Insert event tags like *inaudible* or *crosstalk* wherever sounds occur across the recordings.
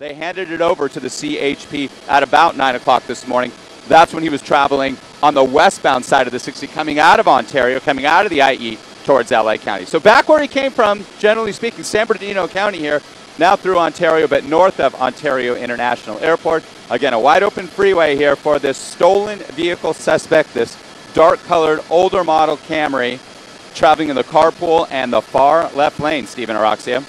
They handed it over to the CHP at about 9 o'clock this morning. That's when he was traveling on the westbound side of the 60, coming out of Ontario, coming out of the IE towards LA County. So back where he came from, generally speaking, San Bernardino County here, now through Ontario, but north of Ontario International Airport. Again, a wide open freeway here for this stolen vehicle suspect, this dark colored older model Camry, traveling in the carpool and the far left lane, Stephen Aroxia.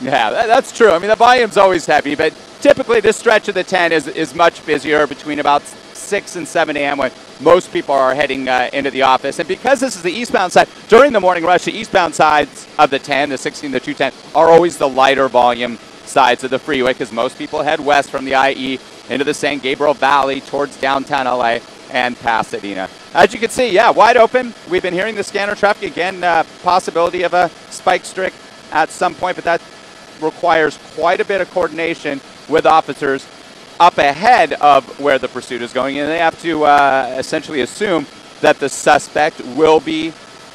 Yeah, that, that's true. I mean, the volume's always heavy, but typically this stretch of the 10 is, is much busier between about 6 and 7 a.m. when most people are heading uh, into the office. And because this is the eastbound side, during the morning rush, the eastbound sides of the 10, the 16, the 210, are always the lighter volume sides of the freeway because most people head west from the IE into the San Gabriel Valley towards downtown LA and Pasadena. As you can see, yeah, wide open. We've been hearing the scanner traffic again, uh, possibility of a spike strip at some point, but that requires quite a bit of coordination with officers up ahead of where the pursuit is going, and they have to uh, essentially assume that the suspect will be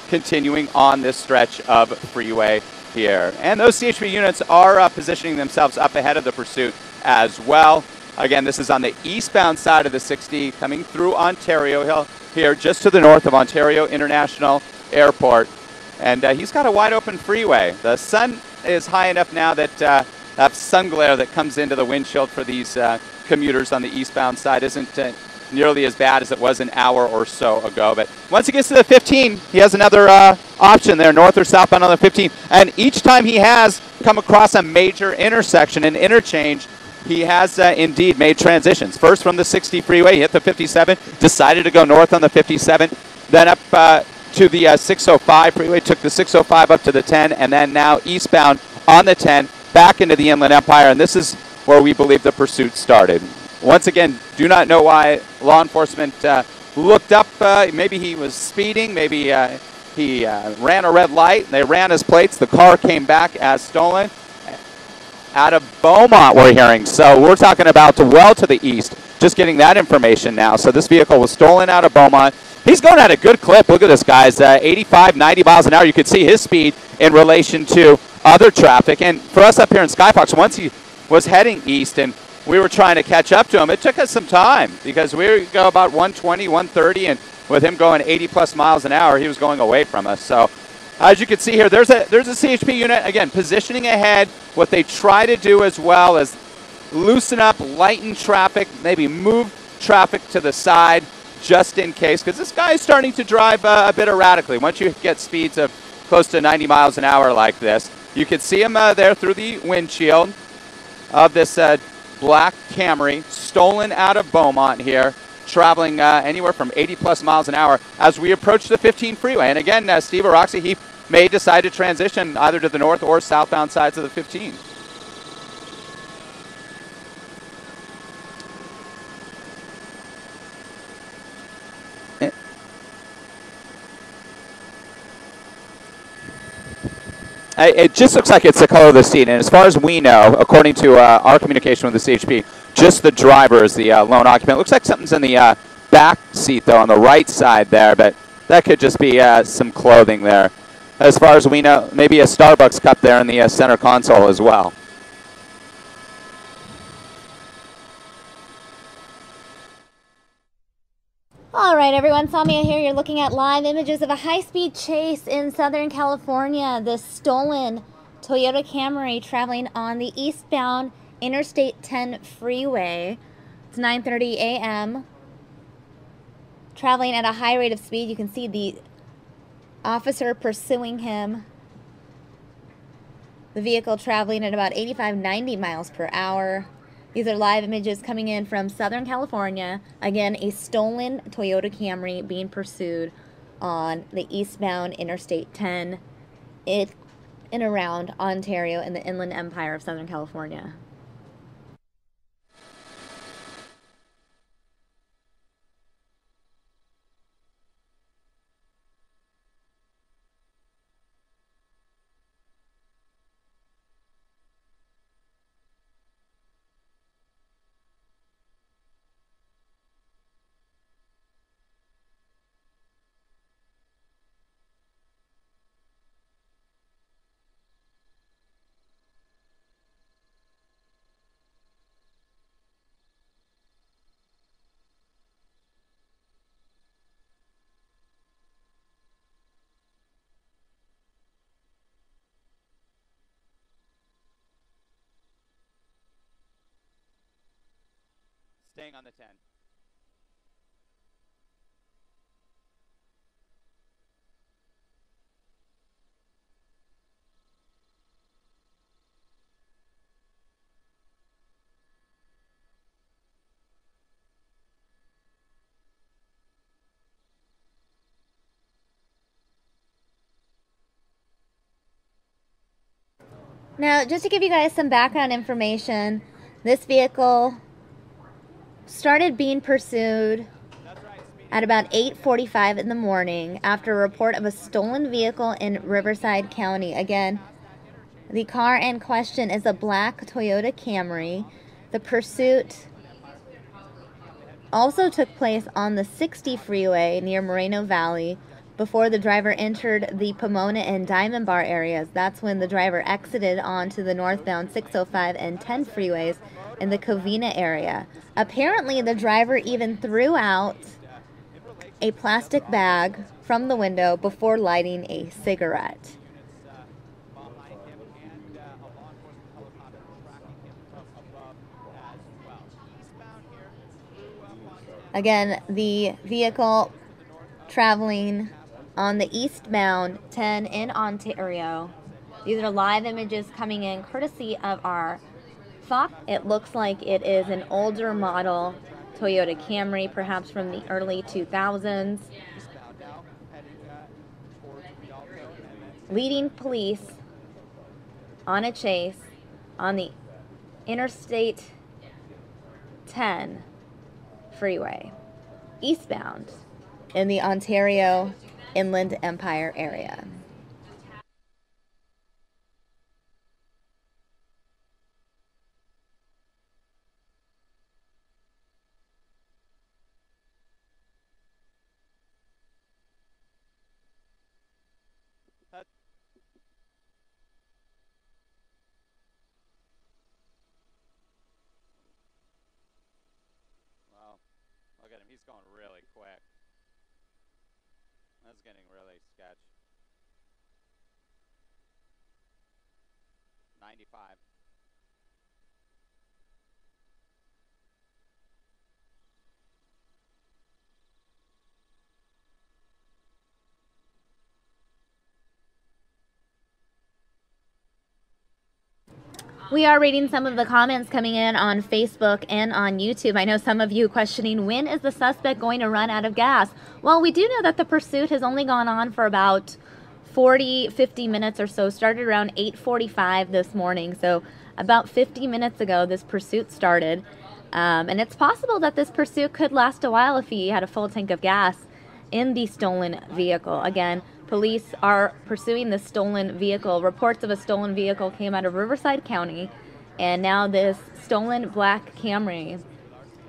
continuing on this stretch of freeway here. And those CHP units are uh, positioning themselves up ahead of the pursuit as well. Again, this is on the eastbound side of the 60, coming through Ontario Hill here, just to the north of Ontario International Airport. And uh, he's got a wide open freeway. The sun is high enough now that uh, that sun glare that comes into the windshield for these uh, commuters on the eastbound side isn't uh, nearly as bad as it was an hour or so ago. But once he gets to the 15, he has another uh, option there, north or southbound on the 15. And each time he has come across a major intersection, an interchange, he has uh, indeed made transitions. First from the 60 freeway, hit the 57, decided to go north on the 57, then up uh, to the uh, 605 freeway, took the 605 up to the 10, and then now eastbound on the 10, back into the Inland Empire, and this is where we believe the pursuit started. Once again, do not know why law enforcement uh, looked up. Uh, maybe he was speeding, maybe uh, he uh, ran a red light, they ran his plates, the car came back as stolen. Out of Beaumont, we're hearing. So we're talking about well to the east. Just getting that information now. So this vehicle was stolen out of Beaumont. He's going at a good clip. Look at this, guys. Uh, 85, 90 miles an hour. You could see his speed in relation to other traffic. And for us up here in Skyfox, once he was heading east and we were trying to catch up to him, it took us some time because we go about 120, 130, and with him going 80 plus miles an hour, he was going away from us. So as you can see here, there's a there's a CHP unit again positioning ahead. What they try to do as well is loosen up, lighten traffic, maybe move traffic to the side just in case, because this guy is starting to drive uh, a bit erratically. Once you get speeds of close to 90 miles an hour like this, you can see him uh, there through the windshield of this uh, black Camry, stolen out of Beaumont here, traveling uh, anywhere from 80 plus miles an hour as we approach the 15 freeway. And again, uh, Steve Aroxy, he may decide to transition either to the north or southbound sides of the 15. It just looks like it's the color of the seat, and as far as we know, according to uh, our communication with the CHP, just the driver is the uh, lone occupant. It looks like something's in the uh, back seat, though, on the right side there, but that could just be uh, some clothing there. As far as we know, maybe a Starbucks cup there in the uh, center console as well. All right, everyone. Samia here. You're looking at live images of a high-speed chase in Southern California. The stolen Toyota Camry traveling on the eastbound Interstate 10 freeway. It's 9:30 a.m. Traveling at a high rate of speed. You can see the officer pursuing him. The vehicle traveling at about 85, 90 miles per hour. These are live images coming in from Southern California. Again, a stolen Toyota Camry being pursued on the eastbound Interstate 10 in and around Ontario and the Inland Empire of Southern California. Staying on the 10. Now, just to give you guys some background information, this vehicle started being pursued at about 8:45 in the morning after a report of a stolen vehicle in Riverside County. Again, the car in question is a black Toyota Camry. The pursuit also took place on the 60 freeway near Moreno Valley before the driver entered the Pomona and Diamond Bar areas. That's when the driver exited onto the northbound 605 and 10 freeways in the Covina area. Apparently, the driver even threw out a plastic bag from the window before lighting a cigarette. Again, the vehicle traveling on the eastbound 10 in Ontario. These are live images coming in courtesy of our Fox. It looks like it is an older model Toyota Camry, perhaps from the early 2000s. Leading police on a chase on the Interstate 10 freeway, eastbound in the Ontario Inland Empire area. He's going really quick. That's getting really sketch. 95. We are reading some of the comments coming in on Facebook and on YouTube. I know some of you questioning when is the suspect going to run out of gas? Well, we do know that the pursuit has only gone on for about 40, 50 minutes or so. Started around 8:45 this morning, so about 50 minutes ago this pursuit started. Um, and it's possible that this pursuit could last a while if he had a full tank of gas in the stolen vehicle. Again, Police are pursuing the stolen vehicle. Reports of a stolen vehicle came out of Riverside County, and now this stolen black Camry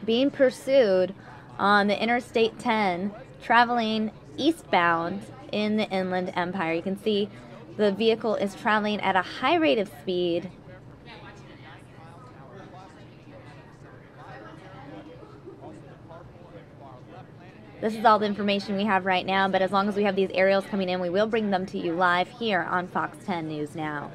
being pursued on the Interstate 10 traveling eastbound in the Inland Empire. You can see the vehicle is traveling at a high rate of speed This is all the information we have right now, but as long as we have these aerials coming in, we will bring them to you live here on Fox 10 News Now.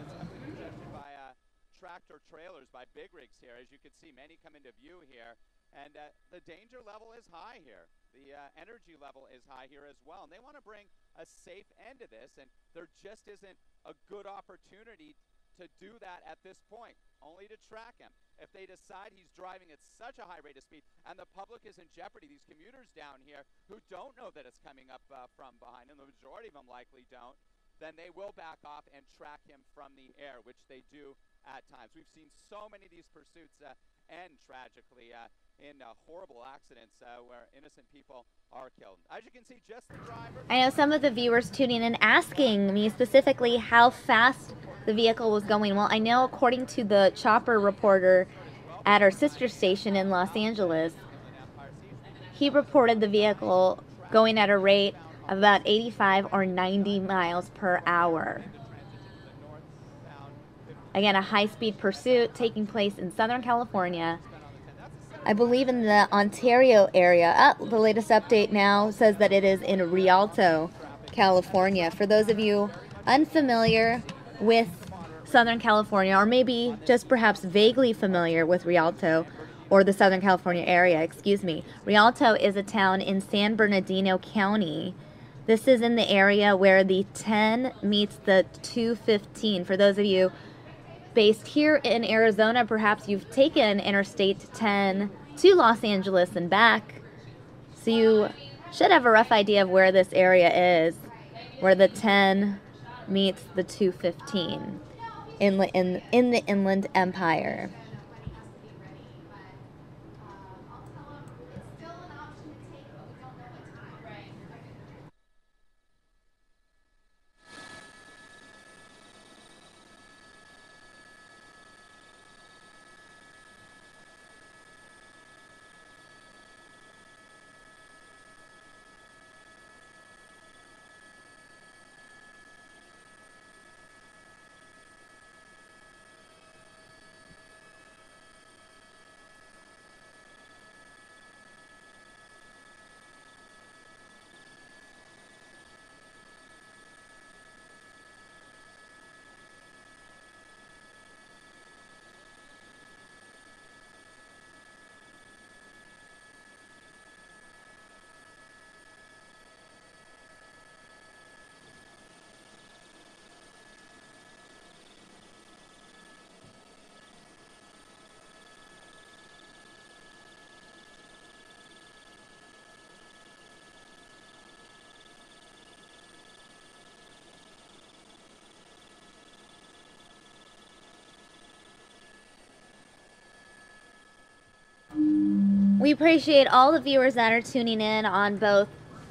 By uh, tractor trailers, by big rigs here. As you can see, many come into view here. And uh, the danger level is high here. The uh, energy level is high here as well. And they want to bring a safe end to this. And there just isn't a good opportunity to do that at this point, only to track him if they decide he's driving at such a high rate of speed and the public is in jeopardy, these commuters down here who don't know that it's coming up uh, from behind, and the majority of them likely don't, then they will back off and track him from the air, which they do at times. We've seen so many of these pursuits uh, end tragically uh, in uh, horrible accidents uh, where innocent people are killed. As you can see, just the driver. I know some of the viewers tuning in asking me specifically how fast the vehicle was going. Well, I know according to the chopper reporter at our sister station in Los Angeles, he reported the vehicle going at a rate of about 85 or 90 miles per hour. Again, a high speed pursuit taking place in Southern California. I believe in the Ontario area. Oh, the latest update now says that it is in Rialto, California. For those of you unfamiliar with Southern California, or maybe just perhaps vaguely familiar with Rialto, or the Southern California area, excuse me. Rialto is a town in San Bernardino County. This is in the area where the 10 meets the 215. For those of you based here in Arizona, perhaps you've taken Interstate 10 to Los Angeles and back. So you should have a rough idea of where this area is, where the 10 meets the 215 in, in, in the Inland Empire. We appreciate all the viewers that are tuning in on both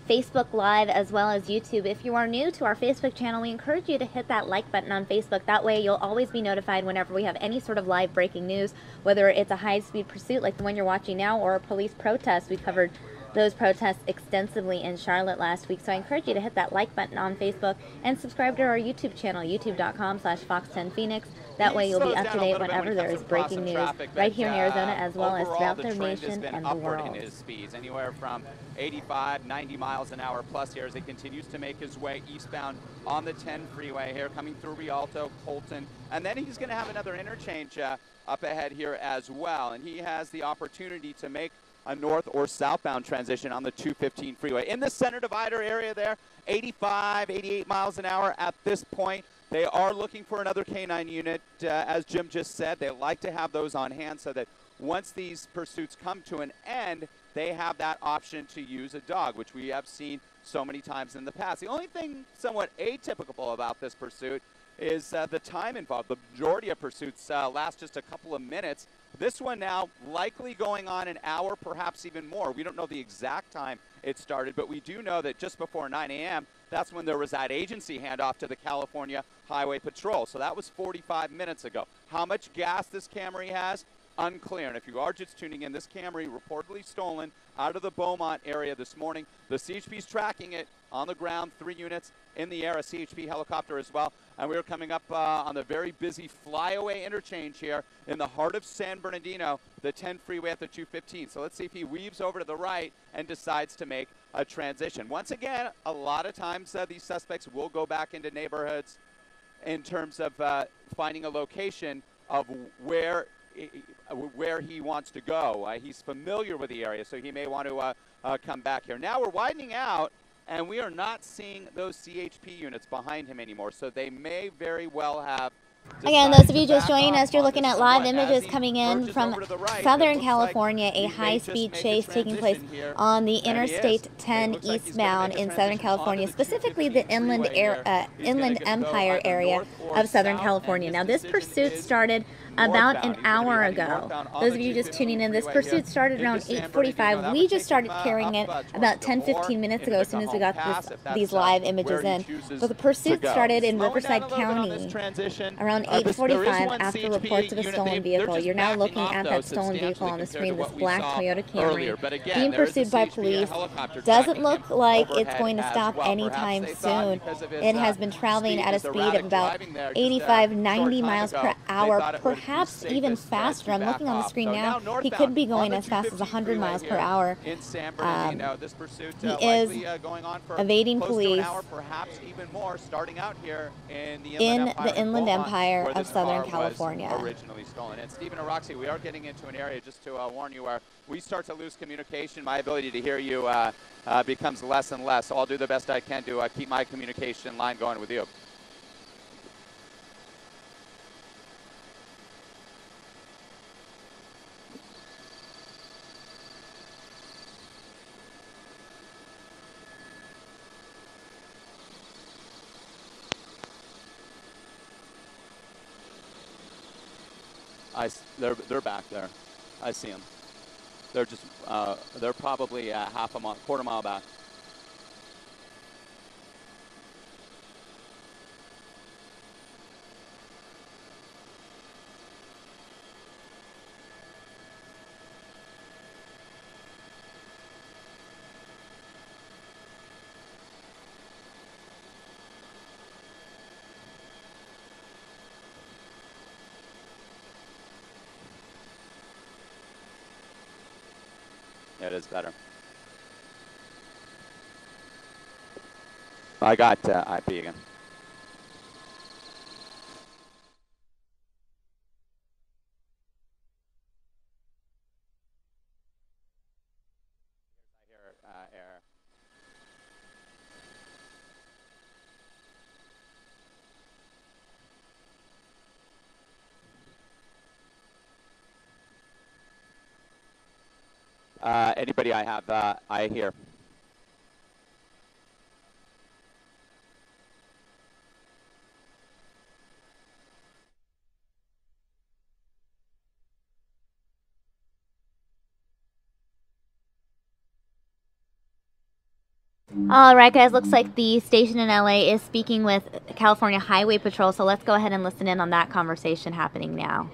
Facebook Live as well as YouTube. If you are new to our Facebook channel, we encourage you to hit that like button on Facebook. That way you'll always be notified whenever we have any sort of live breaking news, whether it's a high-speed pursuit like the one you're watching now or a police protest. We covered those protests extensively in Charlotte last week. So I encourage you to hit that like button on Facebook and subscribe to our YouTube channel, youtube.com slash fox10phoenix. That way you'll be up to date whenever there is breaking news right here in Arizona as well as throughout the nation and the world. His speeds anywhere from 85, 90 miles an hour plus here as he continues to make his way eastbound on the 10 freeway here, coming through Rialto, Colton, and then he's going to have another interchange uh, up ahead here as well. And he has the opportunity to make a north or southbound transition on the 215 freeway. In the center divider area there, 85, 88 miles an hour at this point. They are looking for another canine unit, uh, as Jim just said. They like to have those on hand so that once these pursuits come to an end, they have that option to use a dog, which we have seen so many times in the past. The only thing somewhat atypical about this pursuit is uh, the time involved. The majority of pursuits uh, last just a couple of minutes. This one now likely going on an hour, perhaps even more. We don't know the exact time it started, but we do know that just before 9 a.m., that's when there was that agency handoff to the California Highway Patrol. So that was 45 minutes ago. How much gas this Camry has, unclear. And if you are just tuning in, this Camry reportedly stolen out of the Beaumont area this morning. The CHP is tracking it on the ground, three units in the air, a CHP helicopter as well. And we are coming up uh, on the very busy flyaway interchange here in the heart of San Bernardino, the 10 freeway at the 215. So let's see if he weaves over to the right and decides to make a transition. Once again, a lot of times uh, these suspects will go back into neighborhoods in terms of uh, finding a location of where where he wants to go. Uh, he's familiar with the area, so he may want to uh, uh, come back here. Now we're widening out, and we are not seeing those CHP units behind him anymore, so they may very well have Again, those of you just joining us, you're looking at live images coming in from Southern California, a high-speed chase taking place on the Interstate 10 eastbound in Southern California, specifically the Inland, Air, uh, Inland Empire area of Southern California. Now, this pursuit started about an hour ago. Those of you just tuning in, this pursuit started around 8.45. We just started carrying it about 10, 15 minutes ago as soon as we got this, these live images in. But the pursuit started in Riverside County around 8.45 after reports of a stolen vehicle. You're now looking at that stolen vehicle on the screen, this black Toyota Camry being pursued by police. Doesn't look like it's going to stop anytime soon. It has been traveling at a speed of about 85, 90 miles per hour, perhaps perhaps even faster. I'm looking on the screen so now. now he could be going as fast as 100 miles per hour. In San Bernardino, um, this pursuit he uh, is likely, uh, going on for evading police. Hour, perhaps even more, starting out here in the Inland in Empire, the Inland Empire of Southern California. originally stolen. And Stephen Roxy, we are getting into an area just to uh, warn you where we start to lose communication. My ability to hear you uh, uh, becomes less and less. So I'll do the best I can to uh, keep my communication line going with you. I, they're, they're back there. I see them. They're just, uh, they're probably uh, half a mile, quarter mile back. It is better. I got uh, IP again. Uh, anybody I have, uh, I hear. All right, guys, looks like the station in LA is speaking with California Highway Patrol, so let's go ahead and listen in on that conversation happening now.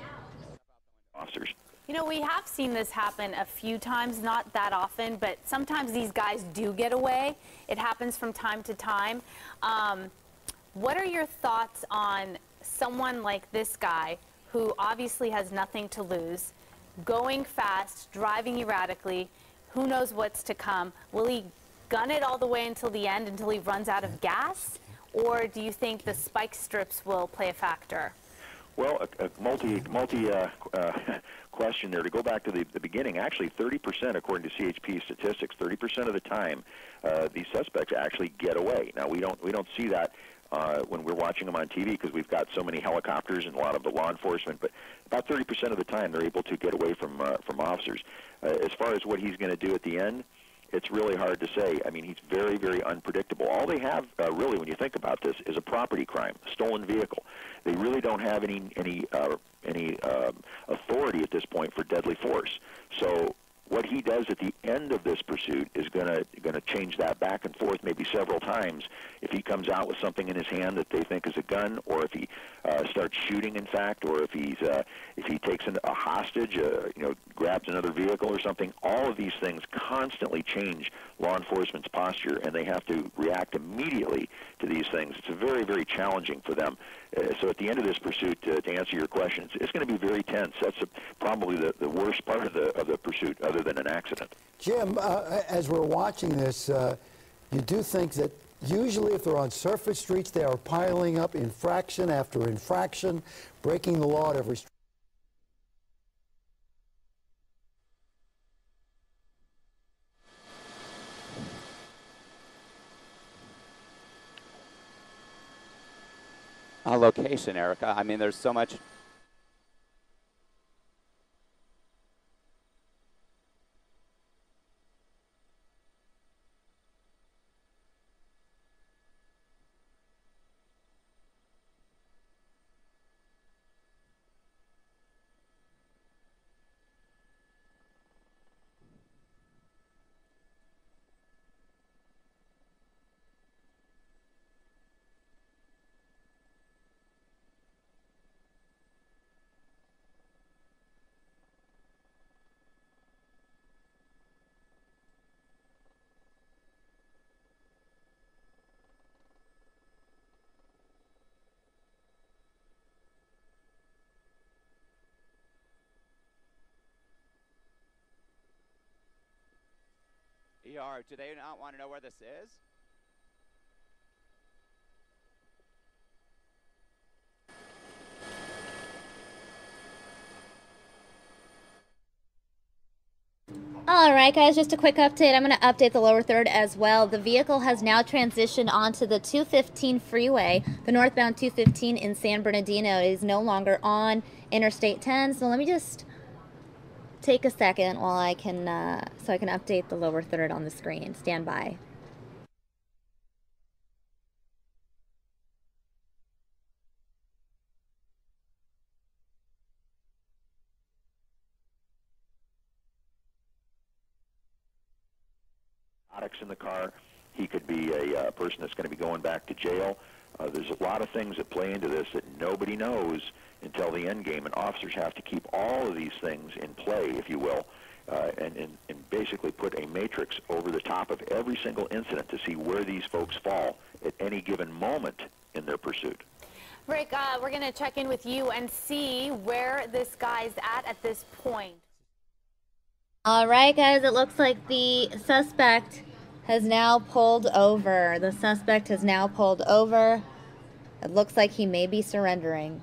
Officers. You know, we have seen this happen a few times, not that often, but sometimes these guys do get away. It happens from time to time. Um, what are your thoughts on someone like this guy who obviously has nothing to lose, going fast, driving erratically, who knows what's to come? Will he gun it all the way until the end, until he runs out of gas? Or do you think the spike strips will play a factor? Well, a, a multi multi uh, uh, *laughs* question there. To go back to the, the beginning, actually, 30%, according to CHP statistics, 30% of the time, uh, these suspects actually get away. Now, we don't we don't see that uh, when we're watching them on TV because we've got so many helicopters and a lot of the law enforcement. But about 30% of the time, they're able to get away from uh, from officers. Uh, as far as what he's going to do at the end, it's really hard to say. I mean, he's very, very unpredictable. All they have, uh, really, when you think about this, is a property crime, a stolen vehicle. They really don't have any any uh, any uh, authority at this point for deadly force. So what he does at the end of this pursuit is going to going to change that back and forth maybe several times. If he comes out with something in his hand that they think is a gun, or if he uh, starts shooting, in fact, or if he's uh, if he takes an, a hostage, uh, you know, grabs another vehicle or something. All of these things constantly change law enforcement's posture, and they have to react immediately to these things. It's very very challenging for them. Uh, so at the end of this pursuit, uh, to answer your question, it's, it's going to be very tense. That's a, probably the, the worst part of the of the pursuit, other than an accident. Jim, uh, as we're watching this, uh, you do think that usually if they're on surface streets, they are piling up infraction after infraction, breaking the law at every street. A location, Erica. I mean, there's so much are. Do they not want to know where this is? All right, guys, just a quick update. I'm going to update the lower third as well. The vehicle has now transitioned onto the 215 freeway, the northbound 215 in San Bernardino. It is no longer on Interstate 10. So let me just take a second while I can, uh, so I can update the lower third on the screen. Stand by. in the car. He could be a uh, person that's going to be going back to jail. Uh, there's a lot of things that play into this that nobody knows until the end game, and officers have to keep all of these things in play, if you will, uh, and, and, and basically put a matrix over the top of every single incident to see where these folks fall at any given moment in their pursuit. Rick, uh, we're going to check in with you and see where this guy's at at this point. All right, guys, it looks like the suspect has now pulled over. The suspect has now pulled over. It looks like he may be surrendering.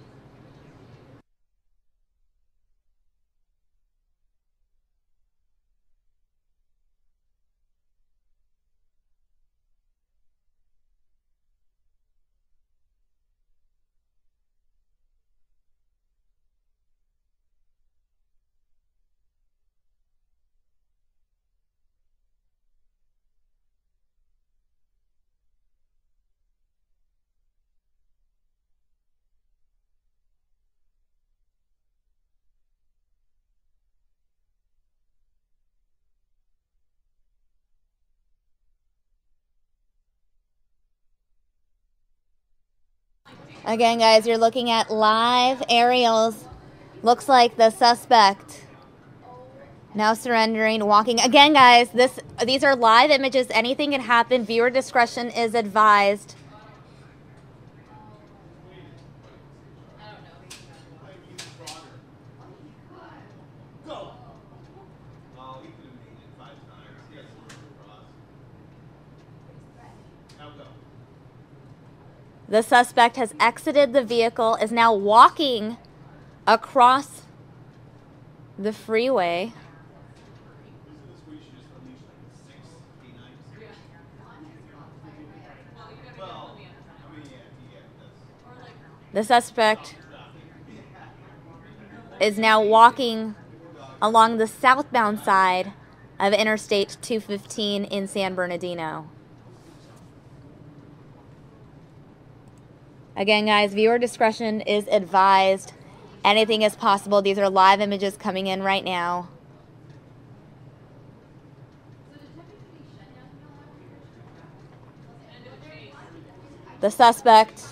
Again, guys, you're looking at live aerials. Looks like the suspect now surrendering, walking. Again, guys, this these are live images. Anything can happen. Viewer discretion is advised. The suspect has exited the vehicle, is now walking across the freeway. The suspect is now walking along the southbound side of Interstate 215 in San Bernardino. Again, guys, viewer discretion is advised. Anything is possible. These are live images coming in right now. The suspect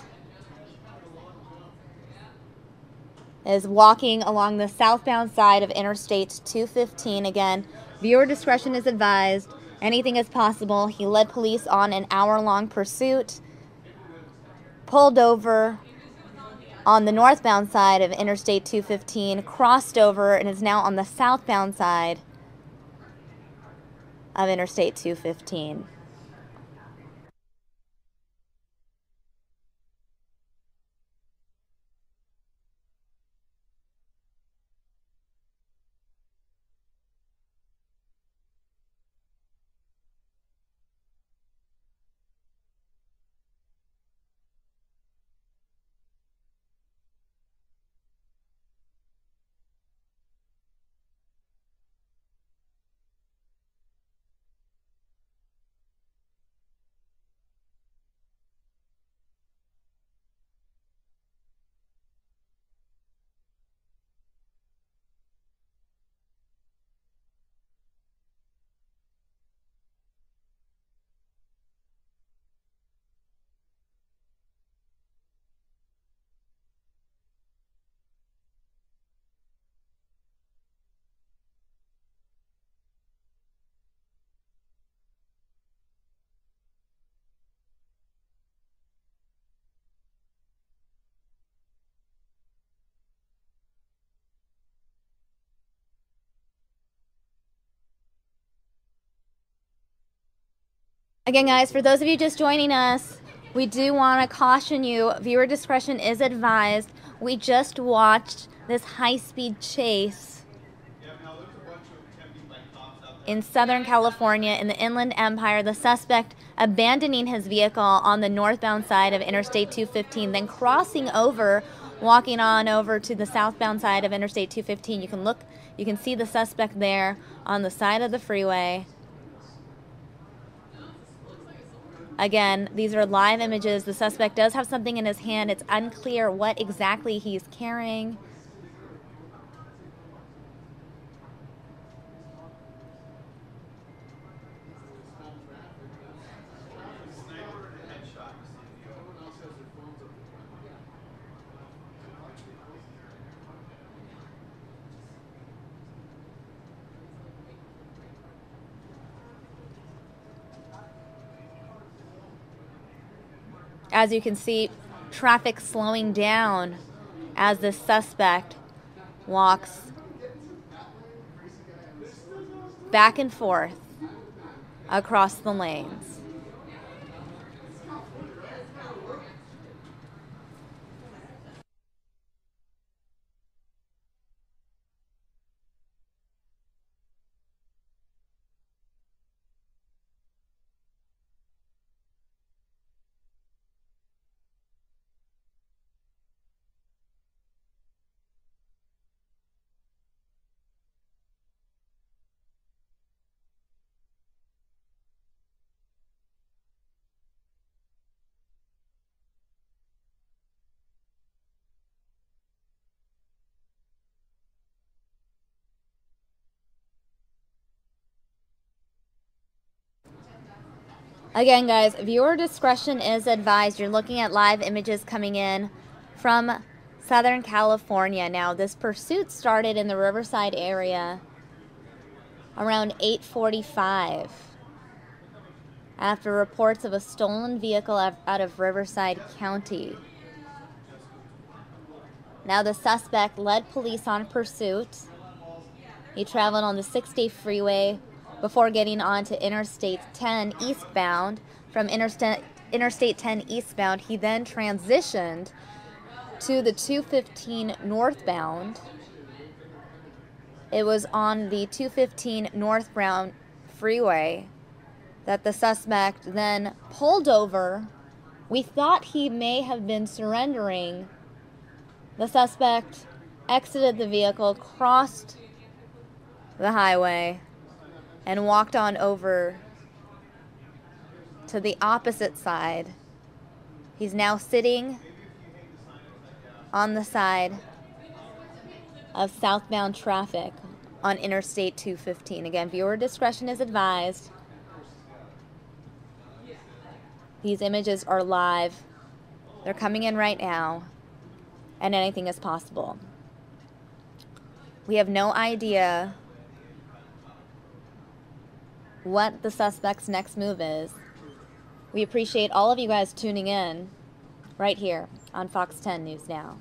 is walking along the southbound side of Interstate 215. Again, viewer discretion is advised. Anything is possible. He led police on an hour long pursuit pulled over on the northbound side of Interstate 215, crossed over, and is now on the southbound side of Interstate 215. Again, guys, for those of you just joining us, we do want to caution you viewer discretion is advised. We just watched this high speed chase in Southern California in the Inland Empire. The suspect abandoning his vehicle on the northbound side of Interstate 215, then crossing over, walking on over to the southbound side of Interstate 215. You can look, you can see the suspect there on the side of the freeway. Again, these are live images. The suspect does have something in his hand. It's unclear what exactly he's carrying. As you can see, traffic slowing down as the suspect walks back and forth across the lanes. Again, guys, viewer discretion is advised. You're looking at live images coming in from Southern California. Now, this pursuit started in the Riverside area around 845 after reports of a stolen vehicle out of Riverside County. Now, the suspect led police on pursuit. He traveled on the 6-day freeway before getting onto Interstate 10 eastbound. From Interstate, Interstate 10 eastbound, he then transitioned to the 215 northbound. It was on the 215 northbound freeway that the suspect then pulled over. We thought he may have been surrendering. The suspect exited the vehicle, crossed the highway, and walked on over to the opposite side. He's now sitting on the side of southbound traffic on Interstate 215. Again, viewer discretion is advised. These images are live. They're coming in right now, and anything is possible. We have no idea what the suspect's next move is. We appreciate all of you guys tuning in right here on Fox 10 News Now.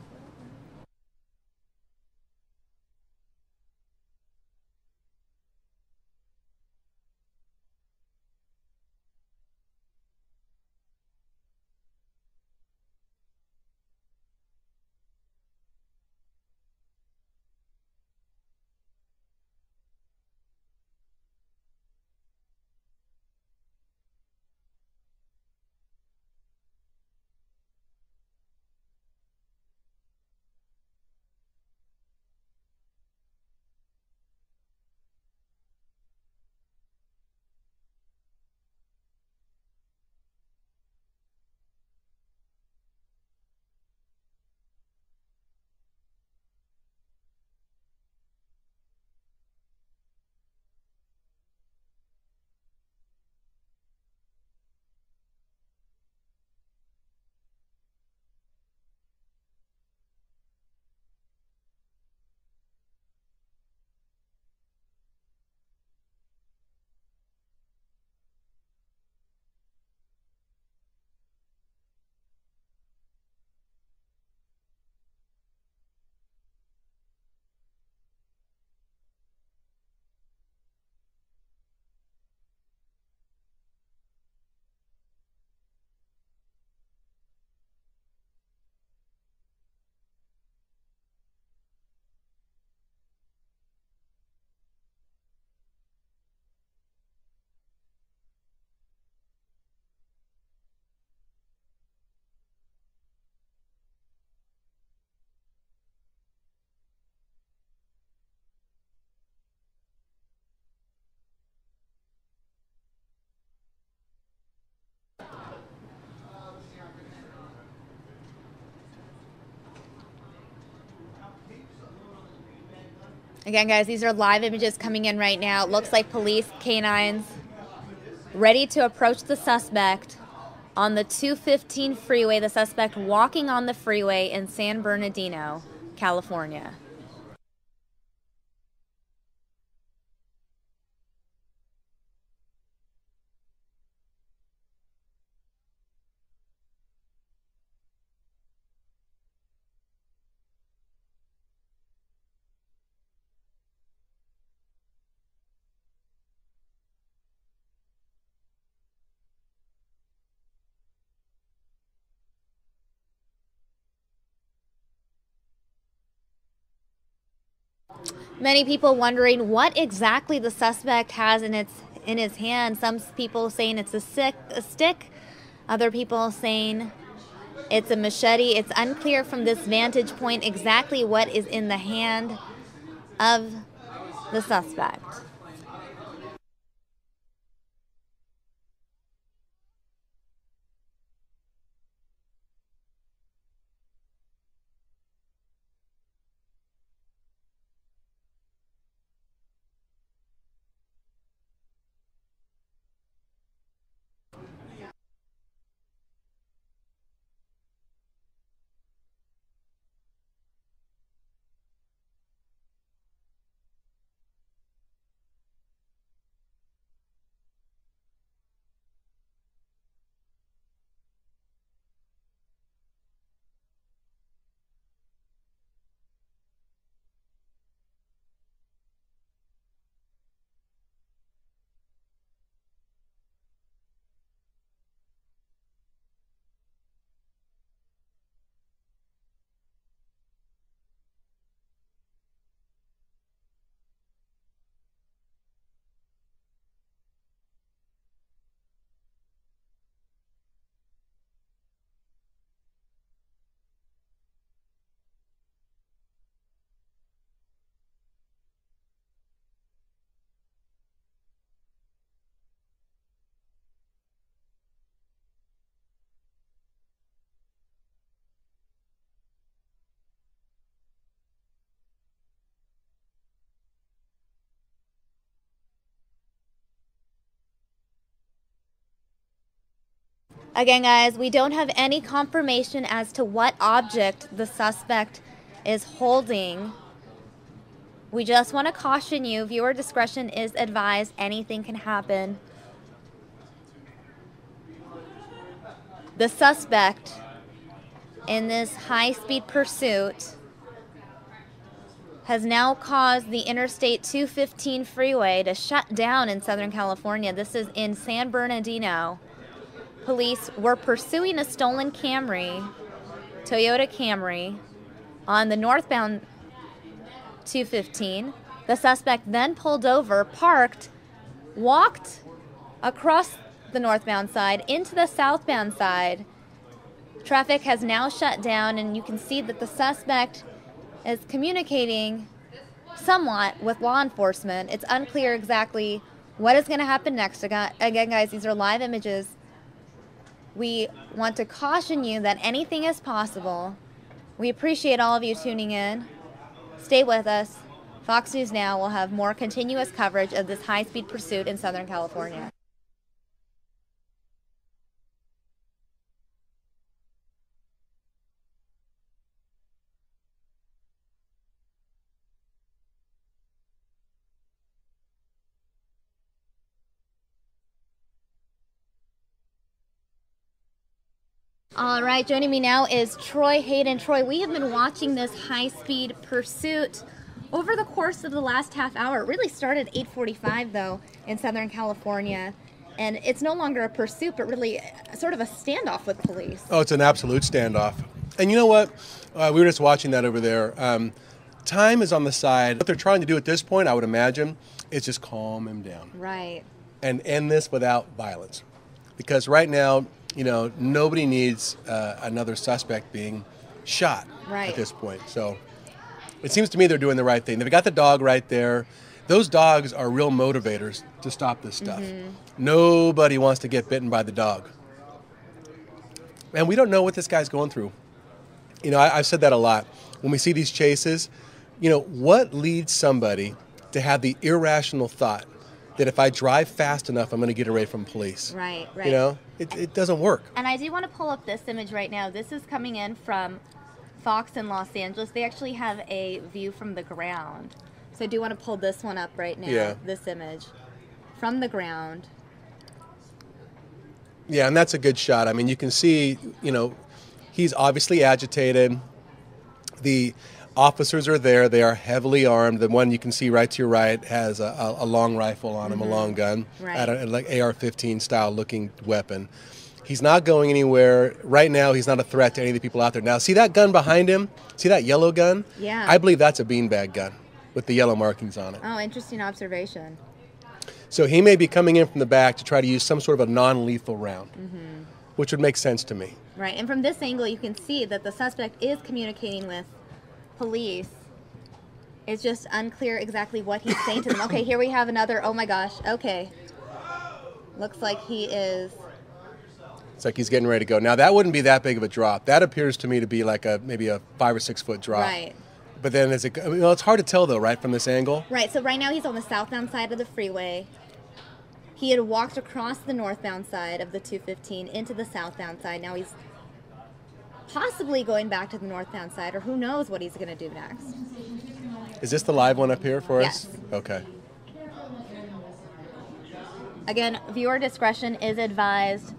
Again, guys, these are live images coming in right now. It looks like police canines ready to approach the suspect on the 215 freeway. The suspect walking on the freeway in San Bernardino, California. Many people wondering what exactly the suspect has in its in his hand. Some people saying it's a, sick, a stick, other people saying it's a machete. It's unclear from this vantage point exactly what is in the hand of the suspect. Again, guys, we don't have any confirmation as to what object the suspect is holding. We just want to caution you, viewer discretion is advised. Anything can happen. The suspect in this high-speed pursuit has now caused the Interstate 215 freeway to shut down in Southern California. This is in San Bernardino police were pursuing a stolen Camry, Toyota Camry, on the northbound 215. The suspect then pulled over, parked, walked across the northbound side into the southbound side. Traffic has now shut down, and you can see that the suspect is communicating somewhat with law enforcement. It's unclear exactly what is going to happen next. Again, guys, these are live images we want to caution you that anything is possible. We appreciate all of you tuning in. Stay with us. Fox News Now will have more continuous coverage of this high speed pursuit in Southern California. All right, joining me now is Troy Hayden. Troy, we have been watching this high-speed pursuit over the course of the last half hour. It really started at 8:45 though in Southern California, and it's no longer a pursuit, but really sort of a standoff with police. Oh, it's an absolute standoff. And you know what? Uh, we were just watching that over there. Um, time is on the side. What they're trying to do at this point, I would imagine, is just calm him down. Right. And end this without violence, because right now you know, nobody needs uh, another suspect being shot right. at this point. So it seems to me they're doing the right thing. They've got the dog right there. Those dogs are real motivators to stop this stuff. Mm-hmm. Nobody wants to get bitten by the dog. And we don't know what this guy's going through. You know, I, have said that a lot. When we see these chases, you know, what leads somebody to have the irrational thought that if I drive fast enough, I'm going to get away from police? Right, right. You know, it, it doesn't work. And I do want to pull up this image right now. This is coming in from Fox in Los Angeles. They actually have a view from the ground. So I do want to pull this one up right now. Yeah. This image from the ground. Yeah, and that's a good shot. I mean, you can see, you know, he's obviously agitated. The officers are there. They are heavily armed. The one you can see right to your right has a, a, long rifle on him, a long mm-hmm. gun, Right. at a, like AR-15 style looking weapon. He's not going anywhere. Right now, he's not a threat to any of the people out there. Now, see that gun behind him? See that yellow gun? Yeah. I believe that's a beanbag gun with the yellow markings on it. Oh, interesting observation. So he may be coming in from the back to try to use some sort of a non-lethal round, mm-hmm. which would make sense to me. Right. And from this angle, you can see that the suspect is communicating with police. It's just unclear exactly what he's saying to them. Okay, here we have another. Oh my gosh. Okay. Looks like he is. It's like he's getting ready to go. Now that wouldn't be that big of a drop. That appears to me to be like a maybe a five or six foot drop. Right. But then as it, I mean, well, it's hard to tell though, right, from this angle. Right, so right now he's on the southbound side of the freeway. He had walked across the northbound side of the 215 into the southbound side. Now he's possibly going back to the northbound side, or who knows what he's going to do next. Is this the live one up here for us? Okay. Again, viewer discretion is advised.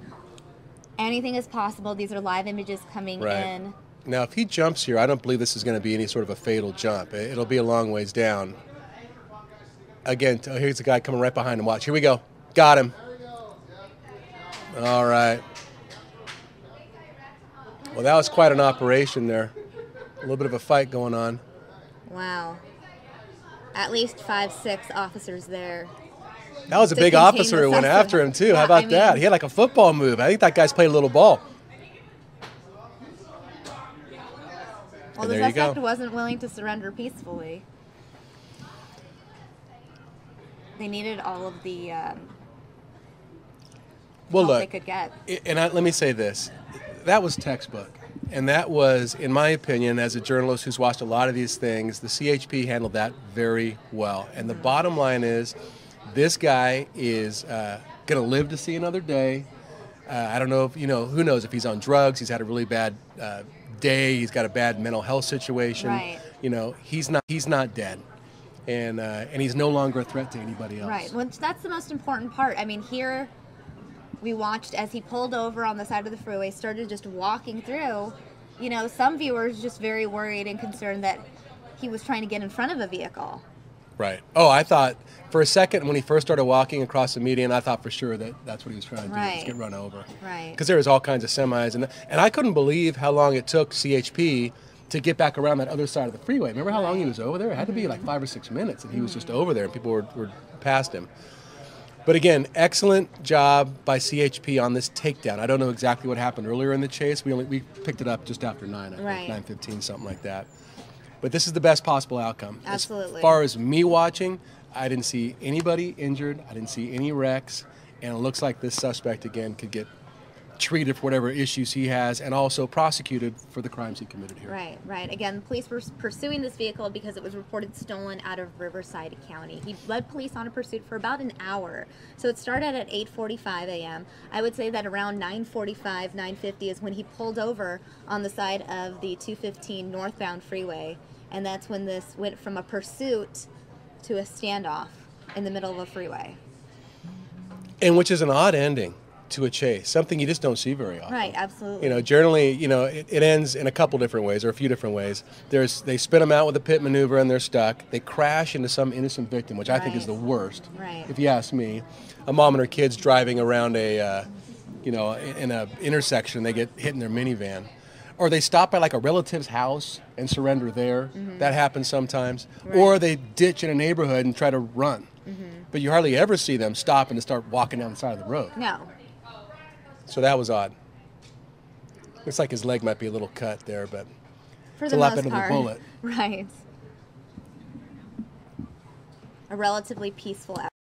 Anything is possible. These are live images coming Right. in. Now, if he jumps here, I don't believe this is going to be any sort of a fatal jump. It- It'll be a long ways down. Again, oh, here's a guy coming right behind him. Watch. Here we go. Got him. All right. Well, that was quite an operation there. A little bit of a fight going on. Wow. At least five, six officers there. That was a big officer who went after him too. Yeah, How about I that? He had like a football move. I think that guy's played a little ball. Well, And the there you go. suspect wasn't willing to surrender peacefully. They needed all of the um, Well, help they look, could get. And I, let me say this that was textbook and that was in my opinion as a journalist who's watched a lot of these things the chp handled that very well and the bottom line is this guy is uh, going to live to see another day uh, i don't know if you know who knows if he's on drugs he's had a really bad uh, day he's got a bad mental health situation Right. you know he's not he's not dead and uh, and he's no longer a threat to anybody else Right. Well, that's the most important part. I mean, here we watched as he pulled over on the side of the freeway, started just walking through. You know, some viewers just very worried and concerned that he was trying to get in front of a vehicle. Right. Oh, I thought for a second when he first started walking across the median, I thought for sure that that's what he was trying to do, was Right. get run over. Right. Because there was all kinds of semis, and and I couldn't believe how long it took CHP to get back around that other side of the freeway. Remember how long he was over there? It had to be like five or six minutes, and he was just over there, and people were, were past him. But again, excellent job by CHP on this takedown. I don't know exactly what happened earlier in the chase. We only we picked it up just after nine, I think, Right. nine fifteen, something like that. But this is the best possible outcome. Absolutely. As far as me watching, I didn't see anybody injured. I didn't see any wrecks, and it looks like this suspect again could get treated for whatever issues he has, and also prosecuted for the crimes he committed here. Right, right. Again, police were pursuing this vehicle because it was reported stolen out of Riverside County. He led police on a pursuit for about an hour. So it started at 8:45 a.m. I would say that around 9:45, 9:50 is when he pulled over on the side of the 215 northbound freeway, and that's when this went from a pursuit to a standoff in the middle of a freeway. And which is an odd ending to a chase, something you just don't see very often. Right, absolutely. You know, generally, you know, it, it ends in a couple different ways, or a few different ways. There's they spin them out with a pit maneuver and they're stuck. They crash into some innocent victim, which I think is the worst. Right. If you ask me, a mom and her kids driving around a, uh, you know, in a intersection, they get hit in their minivan, or they stop by like a relative's house and surrender there. That happens sometimes. Right. Or they ditch in a neighborhood and try to run. Mm-hmm. But you hardly ever see them stop and to start walking down the side of the road. no. So that was odd. Looks like his leg might be a little cut there, but For It's the a lot better than a bullet. *laughs* Right. A relatively peaceful